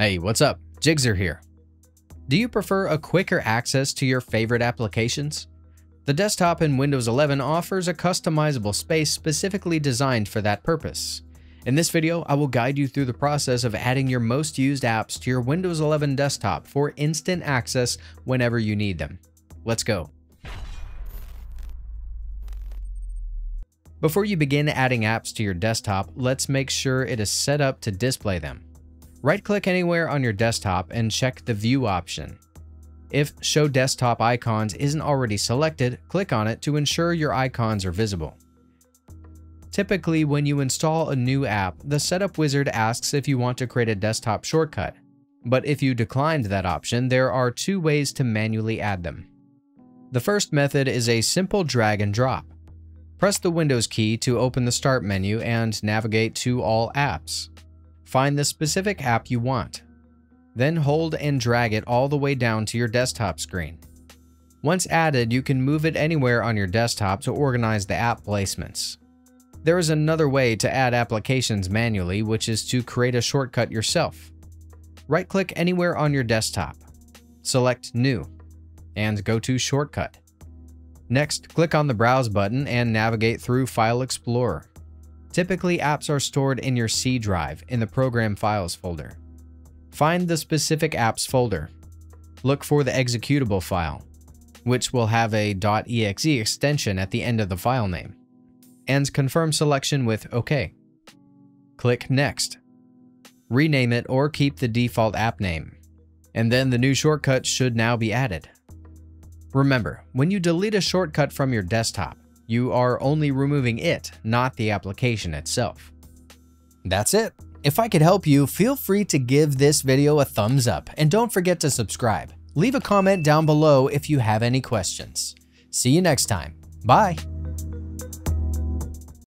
Hey, what's up? Jigxor here. Do you prefer a quicker access to your favorite applications? The desktop in Windows 11 offers a customizable space specifically designed for that purpose. In this video, I will guide you through the process of adding your most used apps to your Windows 11 desktop for instant access whenever you need them. Let's go. Before you begin adding apps to your desktop, let's make sure it is set up to display them. Right-click anywhere on your desktop and check the View option. If Show Desktop Icons isn't already selected, click on it to ensure your icons are visible. Typically, when you install a new app, the setup wizard asks if you want to create a desktop shortcut. But if you declined that option, there are two ways to manually add them. The first method is a simple drag and drop. Press the Windows key to open the Start menu and navigate to All Apps. Find the specific app you want. Then hold and drag it all the way down to your desktop screen. Once added, you can move it anywhere on your desktop to organize the app placements. There is another way to add applications manually, which is to create a shortcut yourself. Right-click anywhere on your desktop. Select New, and go to Shortcut. Next, click on the Browse button and navigate through File Explorer. Typically, apps are stored in your C drive in the Program Files folder. Find the specific apps folder. Look for the executable file, which will have a .exe extension at the end of the file name, and confirm selection with OK. Click Next. Rename it or keep the default app name, and then the new shortcut should now be added. Remember, when you delete a shortcut from your desktop, you are only removing it, not the application itself. That's it. If I could help you, feel free to give this video a thumbs up and don't forget to subscribe. Leave a comment down below if you have any questions. See you next time. Bye.